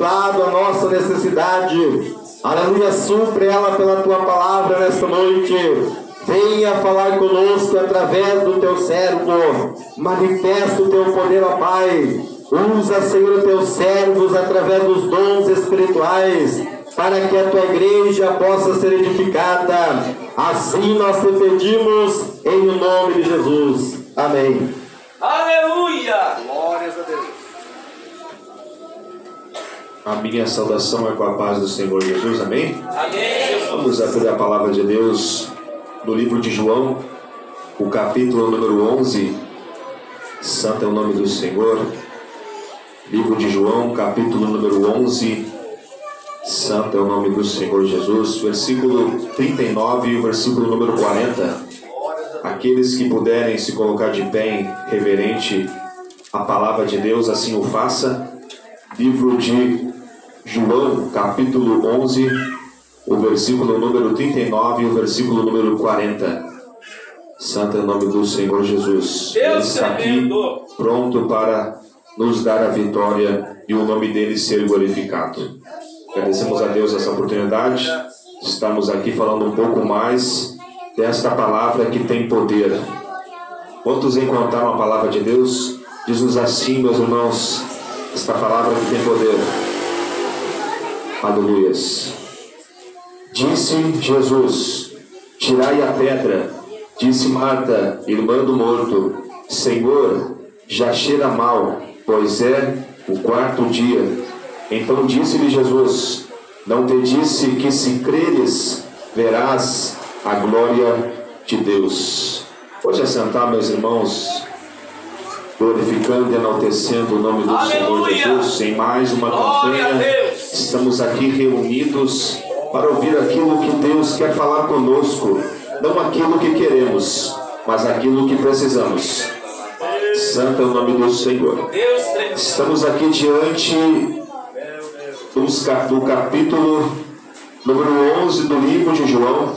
contemplado a nossa necessidade. Aleluia, supre ela pela tua palavra nesta noite. Venha falar conosco através do teu servo. Manifesta o teu poder, ó Pai. Usa, Senhor, teus servos através dos dons espirituais para que a tua igreja possa ser edificada. Assim nós te pedimos em o nome de Jesus. Amém. Aleluia! Glórias a Deus. A minha saudação é com a paz do Senhor Jesus, amém? Amém. Vamos abrir a palavra de Deus no livro de João, o capítulo número 11. Santo é o nome do Senhor. Livro de João, capítulo número 11. Santo é o nome do Senhor Jesus. Versículo 39 e versículo número 40. Aqueles que puderem se colocar de pé reverente à palavra de Deus, assim o faça. Livro de João, capítulo 11, o versículo número 39 e o versículo número 40. Santo é o nome do Senhor Jesus. Ele está aqui pronto para nos dar a vitória e o nome dele ser glorificado. Agradecemos a Deus essa oportunidade. Estamos aqui falando um pouco mais desta palavra que tem poder. Quantos encontraram a palavra de Deus? Diz-nos assim, meus irmãos, esta palavra que tem poder. Aleluias. Disse Jesus: Tirai a pedra. Disse Marta, irmã do morto: Senhor, já cheira mal, pois é o quarto dia. Então disse-lhe Jesus: Não te disse que se creres, verás a glória de Deus. Pode assentar, meus irmãos, glorificando e enaltecendo o nome do Senhor Aleluia! Jesus em mais uma campanha. Estamos aqui reunidos para ouvir aquilo que Deus quer falar conosco, não aquilo que queremos, mas aquilo que precisamos. Santo é o nome do Senhor. Estamos aqui diante do capítulo número 11 do livro de João,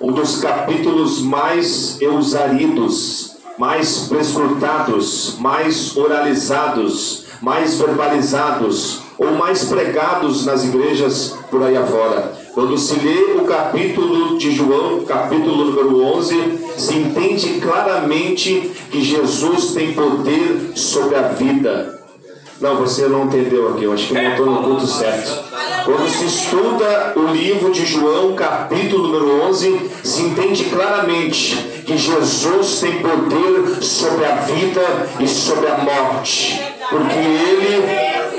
um dos capítulos mais eusaridos, mais prescrutados, mais oralizados, mais verbalizados ou mais pregados nas igrejas por aí afora. Quando se lê o capítulo de João, capítulo número 11, se entende claramente que Jesus tem poder sobre a vida. Não, você não entendeu aqui, eu acho que não estou no culto certo. Quando se estuda o livro de João, capítulo número 11, se entende claramente que Jesus tem poder sobre a vida e sobre a morte, porque Ele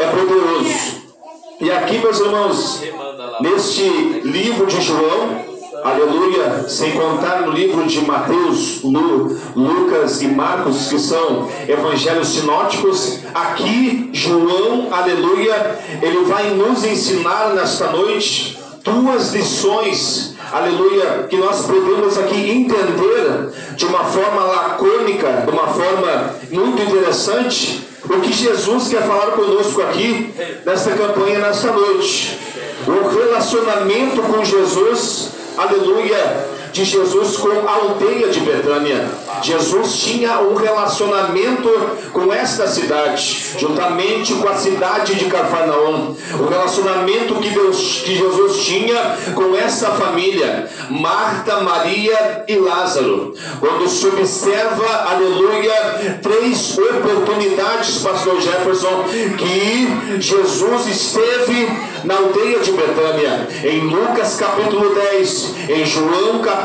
é poderoso. E aqui, meus irmãos, neste livro de João, aleluia, sem contar no livro de Mateus, Lu, Lucas e Marcos, que são evangelhos sinóticos, aqui João, aleluia, ele vai nos ensinar nesta noite duas lições, aleluia, que nós podemos aqui entender de uma forma lacônica, de uma forma muito interessante, o que Jesus quer falar conosco aqui nesta campanha, nesta noite. O relacionamento com Jesus, aleluia, de Jesus com a aldeia de Betânia. Jesus tinha um relacionamento com esta cidade, juntamente com a cidade de Cafarnaum. O relacionamento que, Deus, que Jesus tinha com essa família, Marta, Maria e Lázaro. Quando se observa, aleluia, três oportunidades, pastor Jefferson, que Jesus esteve na aldeia de Betânia, em Lucas capítulo 10, em João capítulo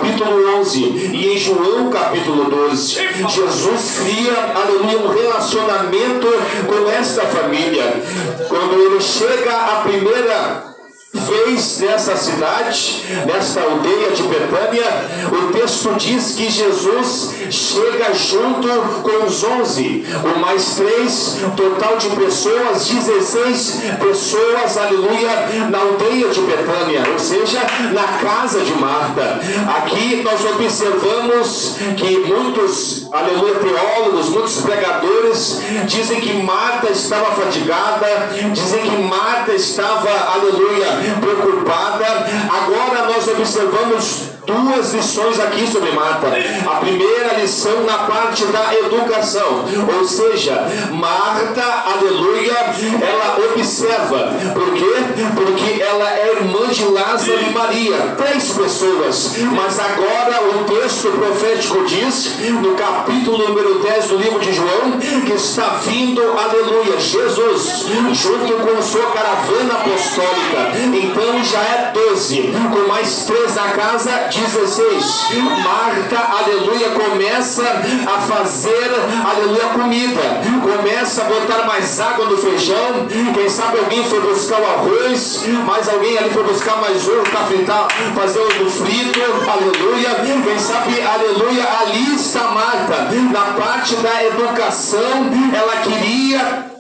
11 e em João capítulo 12. Jesus cria, aleluia, um relacionamento com esta família. Quando ele chega à primeira vez nessa cidade, nesta aldeia de Betânia, o texto diz que Jesus chega junto com os onze, com mais três, total de pessoas, 16 pessoas, aleluia, na aldeia de Betânia, ou seja, na casa de Marta. Aqui nós observamos que muitos, aleluia, teólogos, muitos pregadores dizem que Marta estava fatigada, dizem que Marta estava, aleluia, preocupada. Agora nós observamos duas lições aqui sobre Marta. A primeira lição na parte da educação, ou seja, Marta, aleluia, ela observa. Por quê? Porque ela é irmã de Lázaro e Maria, três pessoas. Mas agora o texto profético diz, no capítulo número 10 do livro de João, que está vindo, aleluia, Jesus, junto com sua caravana apostólica. Então já é 12, com mais três na casa, 16. Marta, aleluia, começa a fazer, aleluia, comida. Começa a botar mais água no feijão. Quem sabe alguém foi buscar o arroz, mas alguém ali foi buscar mais ovo para fritar, fazer o frito, aleluia. Quem sabe, aleluia, ali está Marta, na parte da educação, ela queria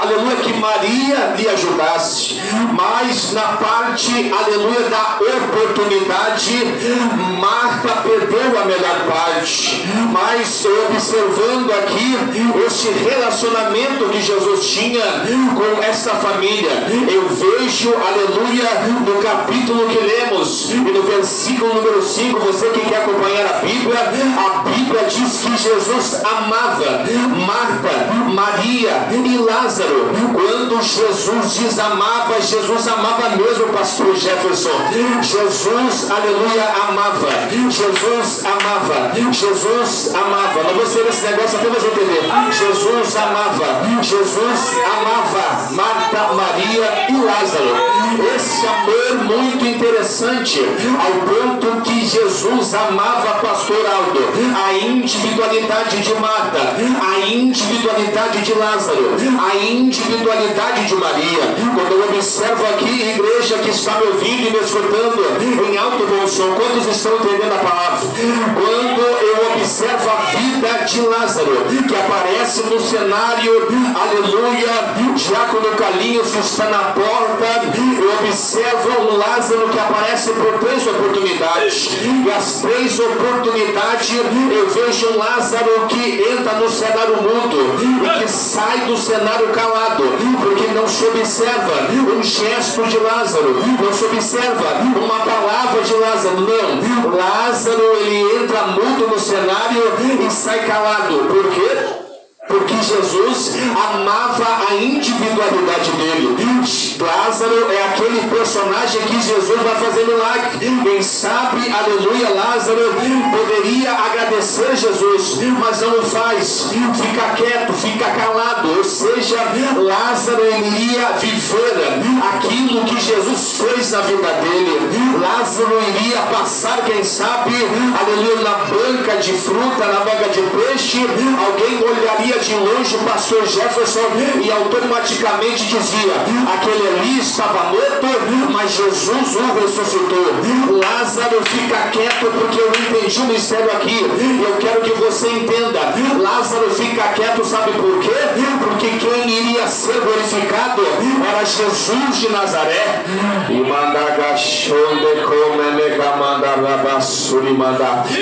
aleluia, que Maria lhe ajudasse, mas na parte, aleluia, da oportunidade, Marta perdeu a melhor parte, mas observando aqui este relacionamento que Jesus tinha com essa família, eu vejo, aleluia, no capítulo que lemos, e no versículo número 5, você que quer acompanhar a Bíblia, a Bíblia diz que Jesus amava Marta, Maria e Lázaro. Quando Jesus diz amava, Jesus amava mesmo, pastor Jefferson. Jesus, aleluia, amava. Jesus amava. Jesus amava. Não vou ser esse negócio até você entender. Jesus amava. Jesus amava Marta, Maria e Lázaro. Esse amor muito interessante, ao ponto que Jesus amava pastor Aldo, a individualidade de Marta, a individualidade de Lázaro, a individualidade de Maria. Quando eu observo aqui, igreja que está me ouvindo e me escutando em alto bom som, quantos estão entendendo a palavra? Quando eu observo a vida de Lázaro, que aparece no cenário, aleluia, Diácono Calinhos está na porta, eu observo um Lázaro que aparece por três oportunidades, e as três oportunidades eu vejo um Lázaro que entra no cenário mudo e que sai do cenário calado, porque não se observa um gesto de Lázaro, não se observa uma palavra de Lázaro, não. Lázaro ele entra mudo no cenário e sai calado. Por quê? Porque Jesus amava a individualidade dele. Lázaro é aquele personagem que Jesus vai fazer milagre. Quem sabe, aleluia, Lázaro poderia agradecer Jesus, mas não o faz. Fica quieto, fica calado. Ou seja, Lázaro iria viver aquilo que Jesus fez na vida dele. Lázaro iria passar, quem sabe, aleluia, na banca de fruta, na banca de peixe. Alguém olharia de longe o pastor Jefferson e automaticamente dizia: aquele ali estava morto, mas Jesus o ressuscitou. Lázaro fica quieto porque eu entendi o mistério aqui. Eu quero que você entenda. Lázaro fica quieto, sabe por quê? Ser glorificado era Jesus de Nazaré.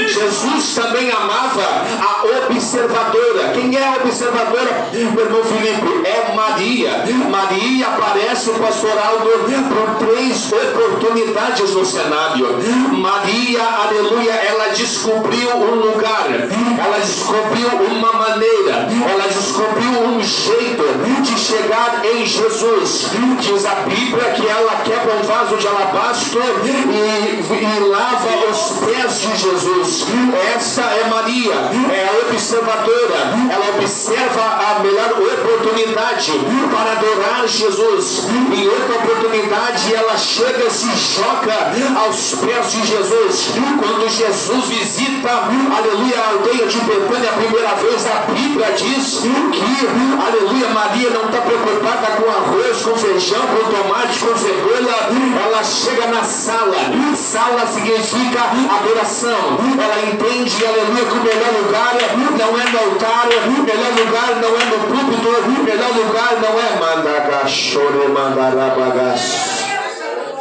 Jesus também amava a observadora. Quem é a observadora? Meu irmão Filipe, é Maria. Maria aparece pastor Aldo por três oportunidades no cenário. Maria, aleluia, ela descobriu um lugar, ela descobriu uma maneira, ela descobriu um jeito de chegar em Jesus. Diz a Bíblia que ela quebra um vaso de alabastro e, e lava os pés de Jesus. Essa é Maria, é a observadora, ela observa a melhor oportunidade para adorar Jesus. Em outra oportunidade, ela chega e se joga aos pés de Jesus. Quando Jesus visita, aleluia, a aldeia de Betânia a primeira vez, a Bíblia diz que, aleluia, Maria não está preocupada com arroz, com feijão, com tomate, com cebola. Ela chega na sala. Sala significa adoração. Ela entende, aleluia, que o melhor lugar não é no altar, o melhor lugar não é no púlpito, o melhor lugar não é mandagachore mandarabagaço.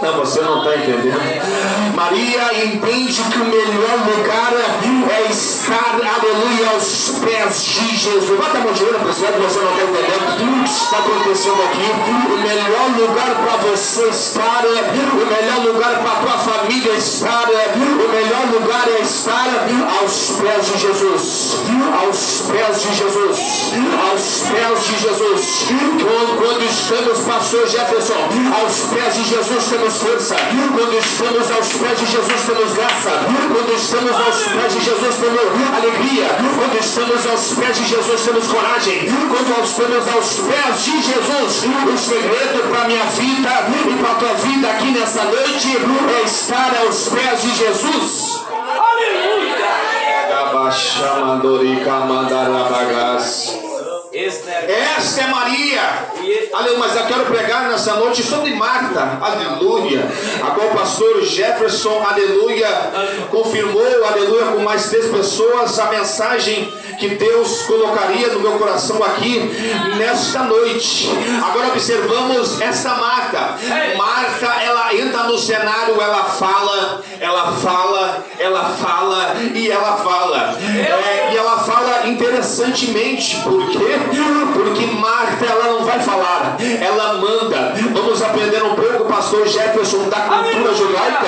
Não, você não está entendendo. Maria entende que o melhor lugar é estar, aleluia, aos pés de Jesus. Bota a mão direita para você, você não está entendendo o que está acontecendo aqui. O melhor lugar para você estar, o melhor lugar para a tua família estar, o melhor lugar é estar aos pés de Jesus. Aos pés de Jesus. Aos pés de Jesus. Quando, quando estamos, pastor Jefferson, aos pés de Jesus temos força. Quando estamos aos pés de Jesus temos graça. Quando estamos aos pés de Jesus temos alegria. Quando estamos aos pés de Jesus temos coragem. Quando estamos aos pés de Jesus, o segredo para minha vida e para a tua vida aqui nessa noite é estar aos pés de Jesus. Aleluia! Esse é Esta é Maria. Aleluia, mas eu quero pregar nessa noite sobre Marta. Aleluia. Agora o pastor Jefferson, aleluia, confirmou, aleluia, com mais três pessoas a mensagem que Deus colocaria no meu coração aqui nesta noite. Agora observamos esta Marta. Marta, ela entra no cenário, ela fala, ela fala, ela fala e ela fala. É, e ela fala interessantemente, por quê? Porque Marta, ela não vai falar, ela manda. Vamos aprender um pouco, pastor Jefferson, da cultura judaica.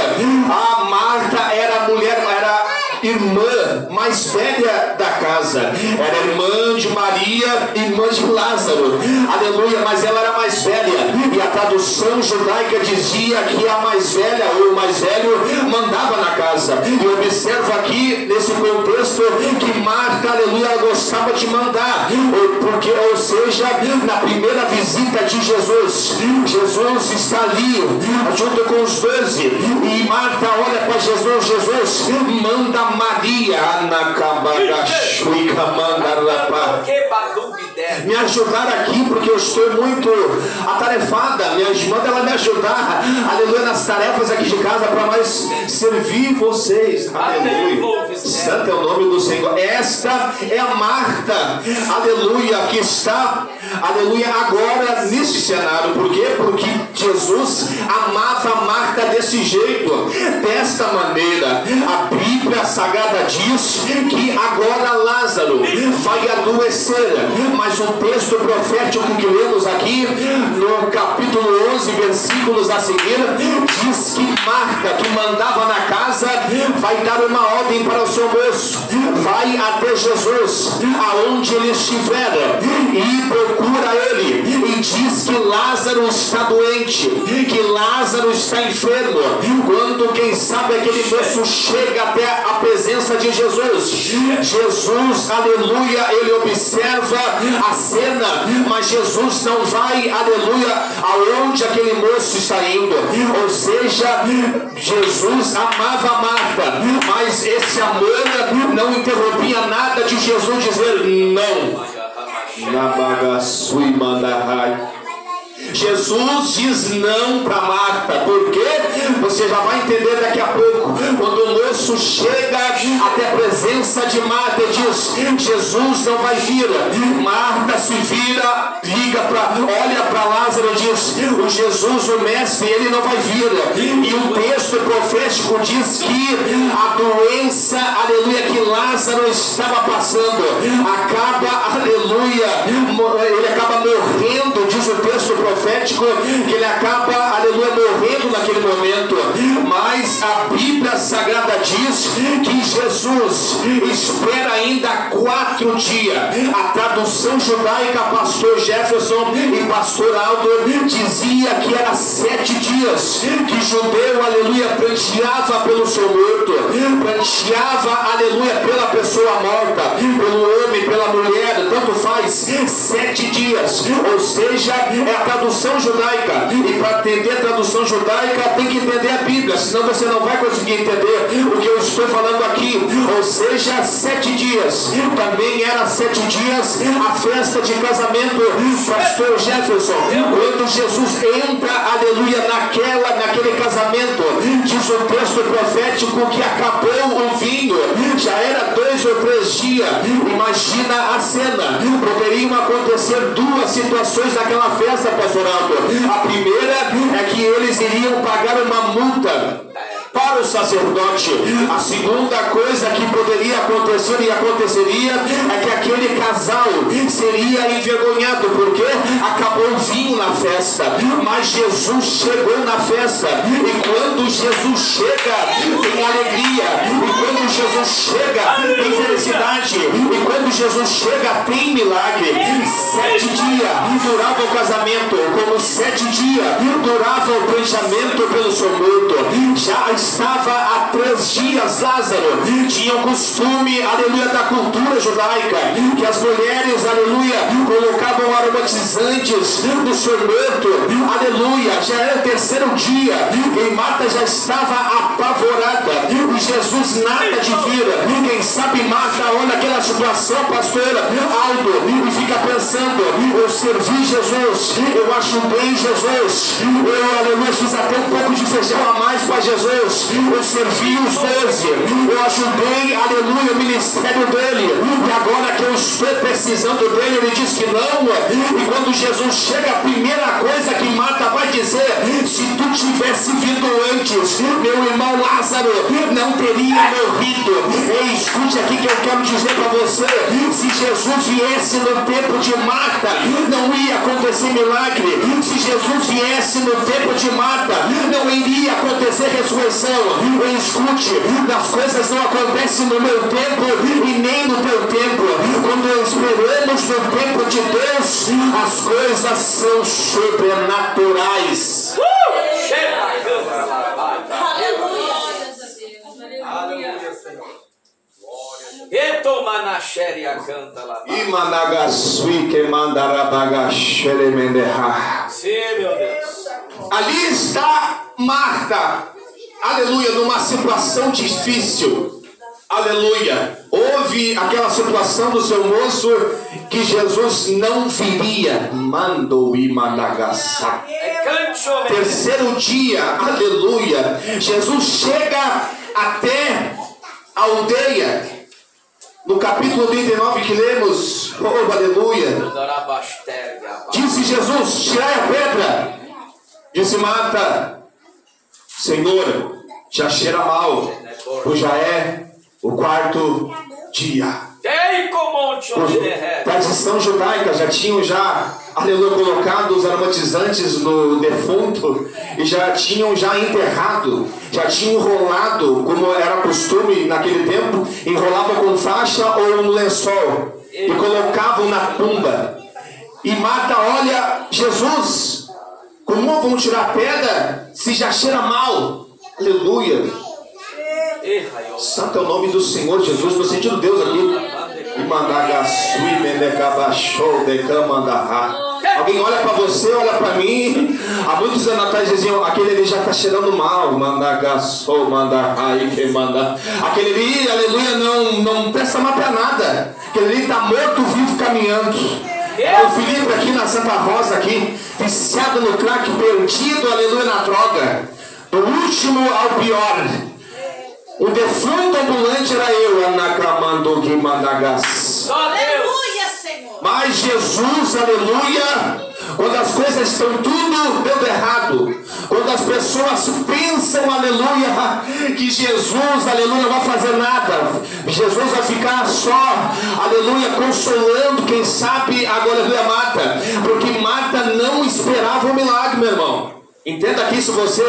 A Marta era a mulher, era irmã mais velha da casa. Era irmã de Maria, irmã de Lázaro. Aleluia, mas ela era mais velha. E tradução judaica dizia que a mais velha ou o mais velho mandava na casa. E observa aqui nesse contexto que Marta, aleluia, gostava de mandar. Porque, ou seja, na primeira visita de Jesus, Jesus está ali junto com os doze. E Marta olha para Jesus, Jesus manda Maria Anacabagashwikamanda Que badubidé. Me ajudar aqui, porque eu estou muito atarefada. Minha irmã, ela me ajudar, aleluia, nas tarefas aqui de casa para nós servir vocês. Aleluia. Santo é o nome do Senhor. Esta é a Marta, aleluia, que está, aleluia, agora nesse cenário. Por quê? Porque Jesus amava Marta desse jeito, desta maneira. A Bíblia Sagrada diz que agora Lázaro vai adoecer, mas o texto profético que lemos aqui, no capítulo 11, versículos a seguir, diz que Marta, que mandava na casa, vai dar uma ordem para o seu moço: vai até Jesus, aonde ele estiver, e procura ele, e diz que Lázaro está doente, que Lázaro está enfermo. Quando, quem sabe, aquele moço chega até a presença de Jesus, Jesus, aleluia, ele observa a cena, mas Jesus não vai, aleluia, aonde aquele moço está indo. Ou seja, Jesus amava Marta, mas esse amor não interrompia nada de Jesus dizer não. Labaga Swimandahai. Jesus diz não para Marta, porque você já vai entender daqui a pouco. Quando o moço chega até a presença de Marta e diz: Jesus não vai vir. Marta se vira, liga para, olha para Lázaro e diz: O Jesus, o Mestre, ele não vai vir. E o texto profético diz que a doença, aleluia, que Lázaro estava passando, acaba, aleluia, ele acaba morrendo, diz o texto profético, que ele acaba, aleluia, morrendo naquele momento. Mas a Bíblia Sagrada diz que Jesus espera ainda quatro dias. A tradução judaica, pastor Jefferson e pastor Aldo, dizia que era sete dias que judeu, aleluia, pranteava pelo seu morto, pranteava, aleluia, pela pessoa morta, pelo homem, pela mulher, tanto faz, sete dias. Ou seja, é a tradução judaica. E para entender a tradução judaica, tem que entender a Bíblia, senão você não vai conseguir entender o que eu estou falando aqui. Ou seja, sete dias. Também era sete dias a festa de casamento, pastor Jefferson. Quando Jesus entra, aleluia, naquela, naquele casamento, diz o texto profético que acabou o vinho, já era dois ou três dias. Imagina a cena. Poderiam acontecer duas situações naquela festa, pastor Aldo. A primeira é que eles iriam pagar uma multa para o sacerdote. A segunda coisa que poderia acontecer e aconteceria é que aquele casal seria envergonhado, porque acabou o vinho na festa, mas Jesus chegou na festa, e quando Jesus chega, tem alegria, e quando Jesus chega, tem felicidade, e quando Jesus chega, tem milagre. Sete dias durava o casamento, como sete dias durava o planejamento pelo seu morto. Já estava há três dias Lázaro. Tinha o costume, aleluia, da cultura judaica, que as mulheres, aleluia, colocavam aromatizantes no seu morto, aleluia. Já era o terceiro dia e Marta já estava apavorada. E Jesus nada de vira. Quem sabe Marta olha aquela situação, pastora Aldo, e fica pensando: eu servi Jesus, eu acho bem Jesus, eu, aleluia, fiz até um pouco de feijão a mais para Jesus eu servi os doze, eu ajudei, aleluia, o ministério dele, e agora que eu estou precisando dele, ele diz que não, e quando Jesus chega, a primeira coisa que Marta vai dizer, se tu tivesse vindo antes, meu irmão Lázaro não teria morrido. Ei, escute aqui que eu quero dizer para você, se Jesus viesse no tempo de Marta, não ia acontecer milagre, se Jesus viesse no tempo de Marta, não iria acontecer ressurreição coração. Escute, as coisas não acontecem no meu tempo e nem no teu tempo. Quando esperamos no tempo de Deus, as coisas são sobrenaturais. Imanagasui que mandarabagashere menderra. Sim, meu Deus. Ali está Marta aleluia, numa situação difícil, aleluia, houve aquela situação do seu moço que Jesus não viria, mandou e Madagascar. Terceiro dia, aleluia, Jesus chega até a aldeia. No capítulo 39 que lemos, oh aleluia, disse Jesus: Tirai a pedra. Disse Marta, Senhor, já cheira mal, pois já é o quarto dia. Tradição judaica já tinham já, aleluia, colocado os aromatizantes no defunto e já tinham já enterrado, já tinham enrolado, como era costume naquele tempo, enrolava com faixa ou no lençol e colocavam na tumba. E Marta olha Jesus como vão tirar a pedra se já cheira mal? Aleluia. Santo é o nome do Senhor Jesus. Estou sentindo Deus aqui. Alguém olha para você, olha para mim. Há muitos anos atrás diziam: aquele ali já está cheirando mal. Mandagaçou, mandahai, que manda. Aquele ali, aleluia, não, não presta mais para nada. Aquele ali está morto, vivo, caminhando. O Felipe aqui na Santa Rosa, aqui, viciado no crack, perdido, aleluia, na droga. Do último ao pior. O defunto ambulante era eu, Anacamando Guimanagas. Aleluia, Senhor. Mas Jesus, aleluia, quando as coisas estão tudo dando errado, quando as pessoas pensam, aleluia, que Jesus, aleluia, não vai fazer nada, Jesus vai ficar só, aleluia, consolando, quem sabe, agora, aleluia, mata, porque Marta não esperava o milagre, meu irmão. Entenda aqui, se você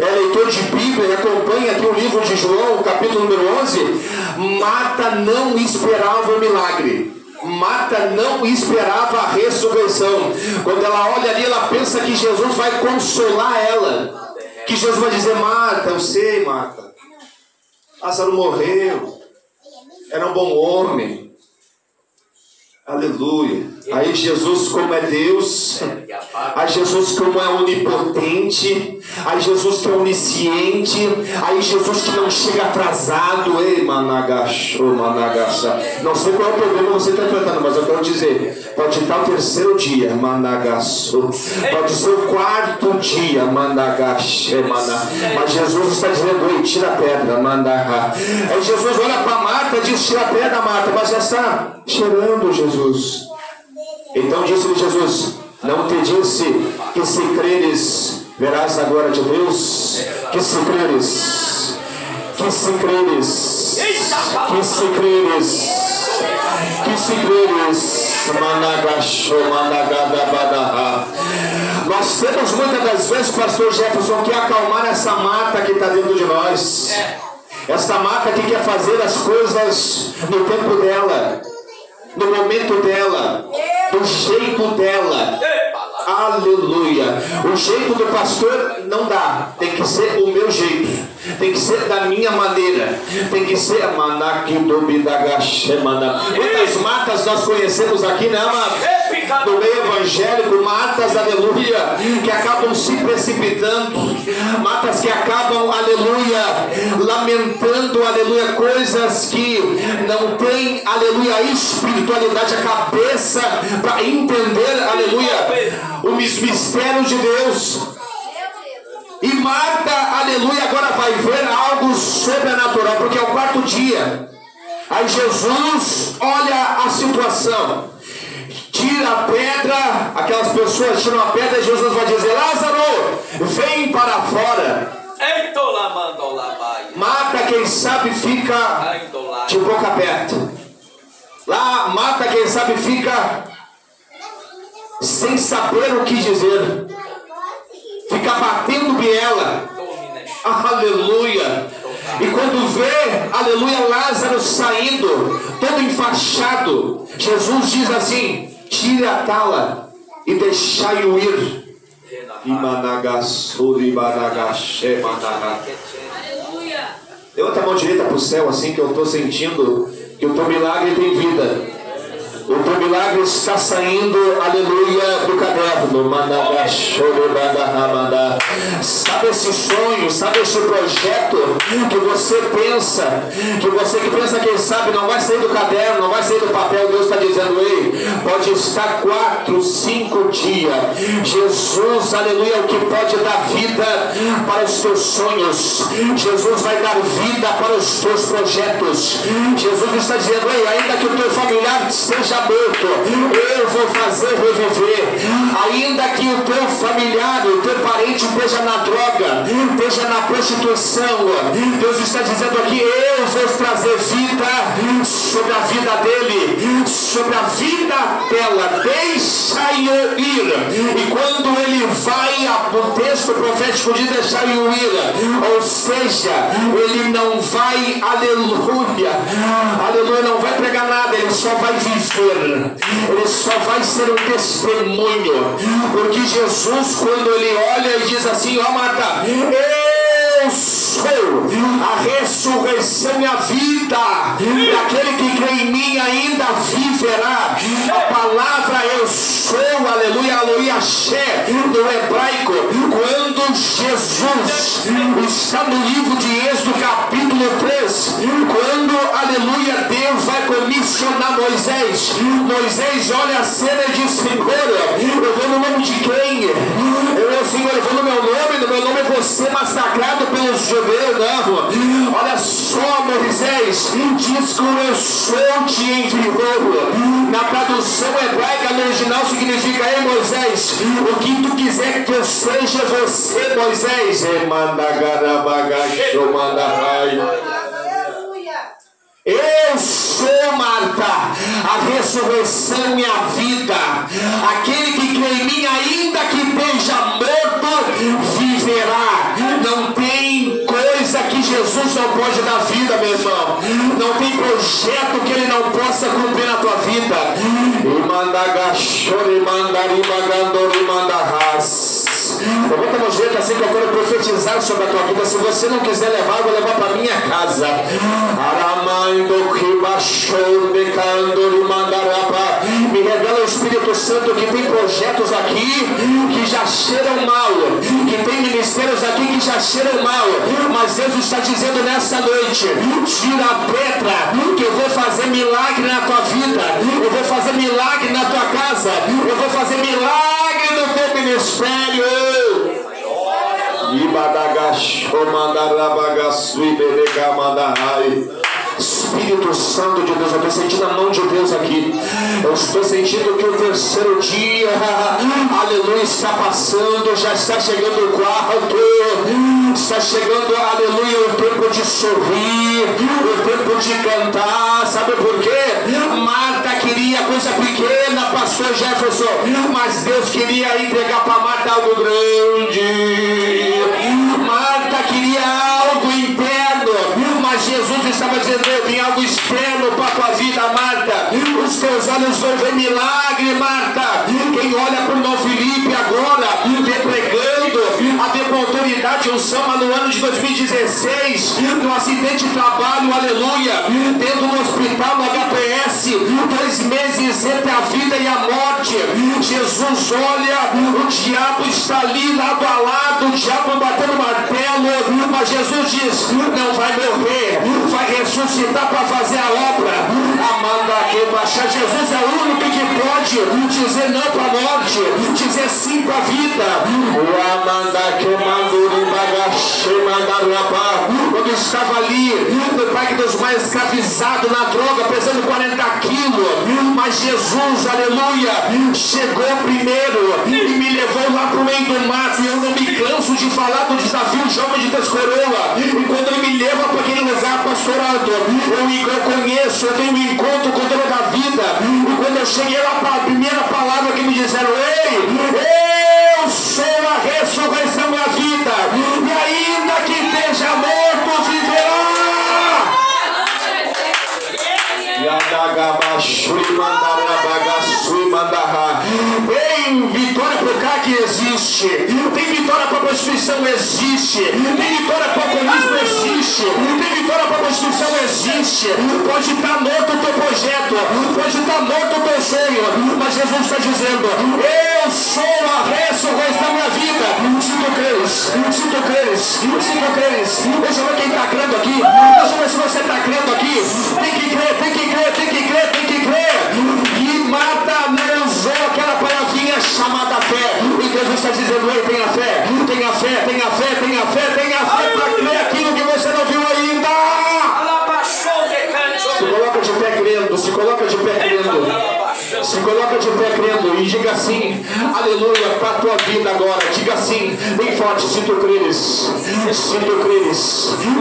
é leitor de Bíblia e acompanha aqui o livro de João, capítulo número 11, Marta não esperava o milagre. Marta não esperava a ressurreição. Quando ela olha ali, ela pensa que Jesus vai consolar ela. Que Jesus vai dizer: Marta, eu sei, Marta. Lázaro morreu. Era um bom homem. Aleluia. Aí Jesus, como é Deus, aí Jesus, como é onipotente, aí Jesus que é onisciente, aí Jesus que não chega atrasado, ei, managacho, managaça. Não sei qual é o problema que você está enfrentando, mas eu quero dizer: pode estar o terceiro dia, managaço, pode ser o quarto dia, managache, mana. Mas Jesus está dizendo: ei, tira a pedra, mandaga. Aí Jesus olha para Marta e diz: tira a pedra, Marta, mas já está cheirando, Jesus. Então disse-lhe Jesus: Não te disse que se creres Verás a glória de Deus. Que se creres. Que se creres. Que se creres. Que se creres. Managacho, managadabadaha. Nós temos muitas das vezes, pastor Jefferson, que acalmar essa mata que está dentro de nós. Esta mata que quer fazer as coisas no tempo dela, no momento dela, do jeito dela. Aleluia. O jeito do pastor não dá. Tem que ser o meu jeito. Tem que ser da minha maneira. Tem que ser a manakidobidagashemana. Quantas matas nós conhecemos aqui, né, amado? do meio evangélico, matas, aleluia, que acabam se precipitando, matas que acabam, aleluia, lamentando, aleluia, coisas que não têm, aleluia, espiritualidade, a cabeça para entender, aleluia, os mistérios de Deus. E Marta, aleluia, agora vai ver algo sobrenatural, porque é o quarto dia. Aí Jesus olha a situação tira a pedra, aquelas pessoas tiram a pedra e Jesus vai dizer: Lázaro, vem para fora. Mata quem sabe fica de boca aberta. Lá mata quem sabe fica sem saber o que dizer. Fica batendo biela. Aleluia. E quando vê, aleluia, Lázaro saindo, todo enfaixado, Jesus diz assim: tire a tala e deixai-o ir. Levanta a mão direita para o céu, assim que eu estou sentindo que o teu milagre tem vida. O teu milagre está saindo, aleluia, do caderno. Sabe esse sonho, sabe esse projeto que você pensa, que você que pensa, quem sabe, não vai sair do caderno, não vai sair do papel. Deus está dizendo, ei, pode estar quatro, cinco dias. Jesus, aleluia, é o que pode dar vida para os teus sonhos. Jesus vai dar vida para os teus projetos. Jesus está dizendo, ei, ainda que o teu familiar esteja morto, eu vou fazer reviver. Ainda que o teu familiar, o teu parente esteja na droga, esteja na prostituição, Deus está dizendo aqui: eu vou trazer vida sobre a vida dele, sobre a vida dela. Deixa-o ir. E quando ele vai, o texto profético de deixar-o ir, ou seja, ele não vai, aleluia, aleluia, não vai pregar nada, ele só vai viver ele só vai ser um testemunho, porque Jesus, quando ele olha e diz assim: Ó, oh, Marta, eu sou a ressurreição e a vida, e aquele que crê em mim ainda viverá. A palavra eu sou, aleluia, aleluia, Xé, no hebraico, quando Jesus está no livro de Êxodo, capítulo 3, quando, aleluia, Deus vai comissionar Moisés, Moisés olha a cena e diz: Senhor, eu vou no nome de quem? Eu, eu vou no meu nome, no meu nome você massacrado pelos judeus, não. Olha só, Moisés, diz que eu sou te enviou. Na tradução hebraica, no original, significa: Ei, Moisés, o que tu quiser que eu seja você, Moisés. Eu sou, Marta, a ressurreição e a vida. Aquele que crê em mim, ainda que esteja morto, viverá. Não tem coisa que Jesus não pode dar vida, meu irmão. Não tem projeto que ele não possa cumprir na tua vida. Imandagashori mandaribagandori mandarras. Levanta a mão direita assim que eu quero profetizar sobre a tua vida. Se você não quiser levar, eu vou levar para minha casa. Me revela o Espírito Santo que tem projetos aqui que já cheiram mal. Que tem ministérios aqui que já cheiram mal. Mas Deus está dizendo nessa noite: tira a pedra, que eu vou fazer milagre na tua vida. Eu vou fazer milagre na tua casa. Eu vou fazer milagre no teu ministério. Espírito Santo de Deus, eu estou sentindo a mão de Deus aqui. Eu estou sentindo que o terceiro dia, aleluia, está passando, já está chegando o quarto, está chegando, aleluia, o tempo de sorrir, o tempo de cantar. Sabe por quê? Marta queria coisa pequena, pastor Jefferson, mas Deus queria entregar para Marta algo grande. Eu tenho algo externo para a tua vida, Marta. Os teus olhos vão ver milagre, Marta. Quem olha para o vê pregando, autoridade unção no ano de 2016, no acidente de trabalho, aleluia, dentro do hospital, no HPS, dois meses entre a vida e a morte. Jesus olha, o diabo está ali lado a lado, o diabo batendo martelo, mas Jesus diz: não vai morrer, vai ressuscitar para fazer a obra. Amanda que baixar, Jesus é o único que pode dizer não para a morte, dizer sim para a vida. O Amanda mandou quando estava ali, no Parque dos Mais escravizado na droga, pesando 40 quilos, mas Jesus, aleluia, chegou primeiro e me levou lá para o meio do mato. E eu não me canso de falar do desafio jovem de Deus Coroa. E quando ele me leva para aquele lugar pastorado, eu, eu conheço, eu tenho um encontro com Deus da vida. E quando eu cheguei lá para a primeira palavra que me disseram, ei, eu sou a ressurreição e a vida. E ainda que esteja morto, Tem vitória para o CAC existe. Tem vitória para a prostituição existe. Tem vitória para o alcoolismo existe. Tem vitória para a prostituição existe. Pode estar morto o teu projeto. Pode estar morto o teu sonho. Mas Jesus está dizendo: Eu sou a ressurreição da vida. Se tu creres, se tu creres, se tu creres. Eu ver quem está crendo aqui. Crendo e diga assim, aleluia, para a tua vida agora. Diga assim, bem forte, se tu creres, se tu creres,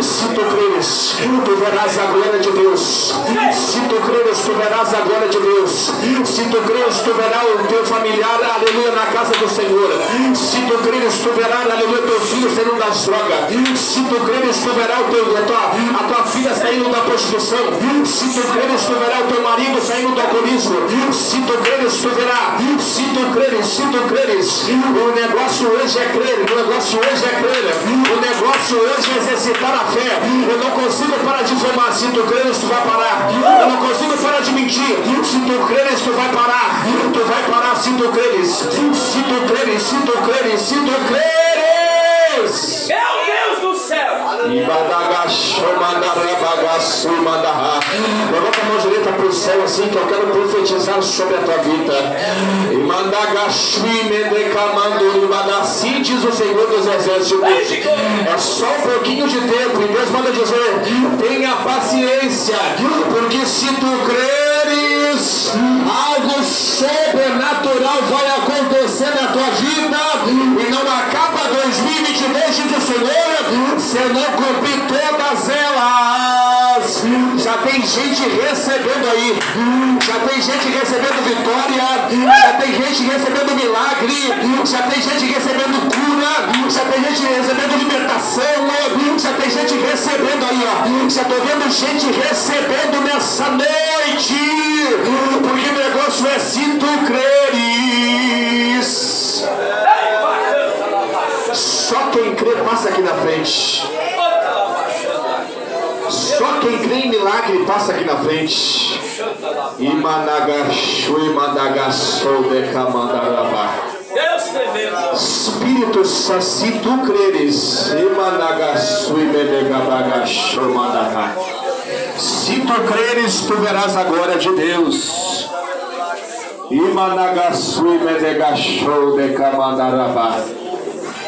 se tu creres, tu verás a glória de Deus. Se tu creres, tu verás a glória de Deus. Se tu creres, tu verás o teu familiar, aleluia, na casa do Senhor. Se tu creres, tu verás, aleluia, teu filho saindo das drogas. Se tu creres, tu verás o teu, a, tua, a tua filha saindo da prostituição. Se tu creres, tu verás o teu marido saindo do alcoolismo. Se tu creres, tu verás. Se tu creres, se tu creres. O negócio hoje é crer. O negócio hoje é crer. O negócio hoje é exercitar a fé. Eu não consigo parar de fumar. Se tu creres, tu vai parar. Eu não consigo parar de mentir. Se tu creres, tu vai parar. Tu vai parar se tu creres. Se tu creres, se tu creres, se tu creres. Meu Deus do céu. Levanta a mão direita para o céu assim que eu quero profetizar sobre a tua vida. E Assim diz o Senhor dos Exércitos. É só um pouquinho de tempo. E Deus manda dizer: tenha paciência, porque se tu creres, algo sobrenatural vai acontecer na tua vida. E não acaba 2022, diz o Senhor, se eu não cumprir todas elas. Já tem gente recebendo aí, já tem gente recebendo vitória, já tem gente recebendo milagre, já tem gente recebendo cura, já tem gente recebendo libertação, já tem gente recebendo aí, ó. Já tô vendo gente recebendo nessa noite, passa aqui na frente. Imanagashu imanagasou decamandarabá. Espírito Santo, se tu creres, Imanagashu imenegabagashu mandará. se tu creres, tu verás a glória de Deus. Imanagashu imenegashou decamandarabá.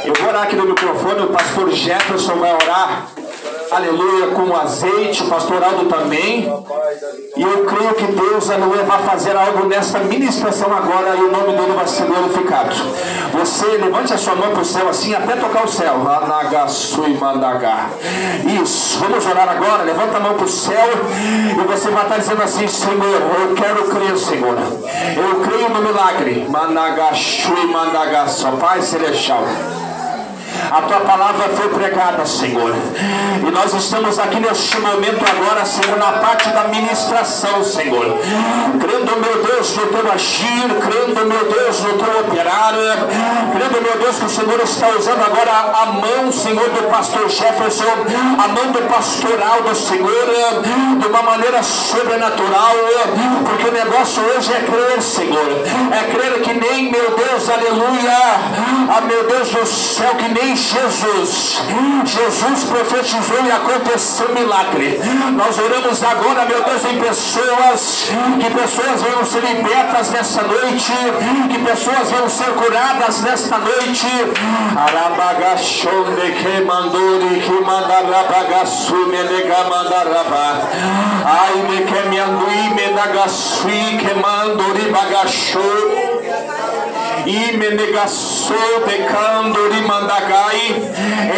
Eu vou orar aqui no microfone, o pastor Jefferson vai orar. Aleluia, com azeite, o pastor Aldo também. E eu creio que Deus, aleluia, vai fazer algo nessa ministração agora e o nome dele vai ser glorificado. Você levante a sua mão para o céu assim, até tocar o céu. Isso, vamos orar agora. Levanta a mão para o céu e você vai estar dizendo assim: Senhor, eu quero crer, Senhor. Eu creio no milagre. Managashui mandagá, só Pai Celestial. A tua palavra foi pregada, Senhor. E nós estamos aqui neste momento agora, Senhor, na parte da ministração, Senhor. Crendo, meu Deus, no teu agir, crendo, meu Deus, no teu operar, crendo, meu Deus, que o Senhor está usando agora a mão, Senhor, do pastor Jefferson, a mão do pastoral do Senhor, de uma maneira sobrenatural, porque o negócio hoje é crer, Senhor. É crer que nem, meu Deus, aleluia, ah, meu Deus do céu, que nem Jesus. Jesus profetizou e aconteceu um milagre. Nós oramos agora, meu Deus, em pessoas, que pessoas venham ser libertas nessa noite, que pessoas venham ser curadas nesta noite. Arabagachonde que mandori que mandarabagasu menega mandaraba. Ai me que me andui medagasui que mandori bagachou. Imenegasso decando rimandagai,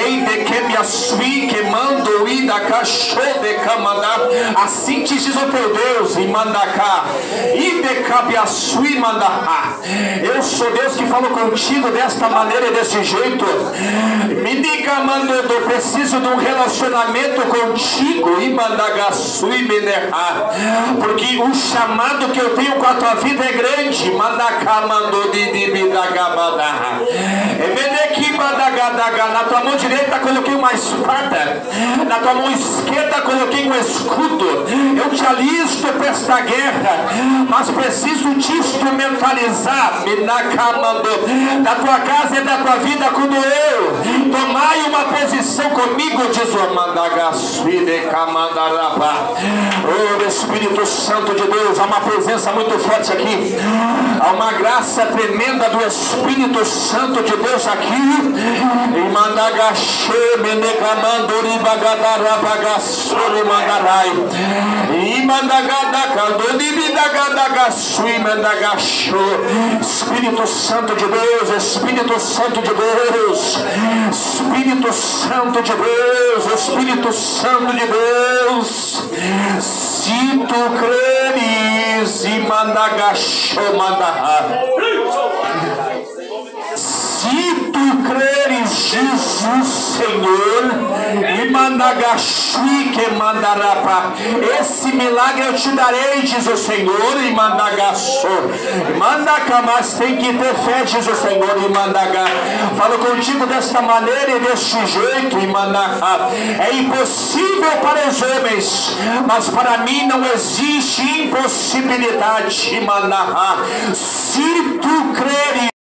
ei de que me assui que mando e da cachô de camandá, assim te diz o teu Deus, e mandacá, e de cabiassui mandá. Eu sou Deus que falo contigo desta maneira e desse jeito. Me diga, mando, eu preciso de um relacionamento contigo, e mandagassui menerá, porque o chamado que eu tenho com a tua vida é grande, mandacá mandou de na tua mão direita coloquei uma espada, na tua mão esquerda coloquei um escudo. Eu te alisto para esta guerra, mas preciso te instrumentalizar. Da tua casa e da tua vida quando eu tomai uma posição comigo, diz o Kamandaraba. Oh Espírito Santo de Deus, há uma presença muito forte aqui, há uma graça tremenda do Espírito Santo de Deus aqui. E mandagaxê, menecamandori bagadarabagassori mandarai. E mandagadacandori bidagadagasui mandagachô. Espírito Santo de Deus, Espírito Santo de Deus, Espírito Santo de Deus, Espírito Santo de Deus. Se tu creres, mandagachô mandará. Se tu creres, Jesus, Senhor, e mandagashui que mandarapa, esse milagre eu te darei, diz o Senhor, e mandagaço, mandaca, mas tem que ter fé, diz o Senhor, e mandagá. Falo contigo desta maneira e deste jeito, e mandagá. É impossível para os homens, mas para mim não existe impossibilidade, e. Se tu creres,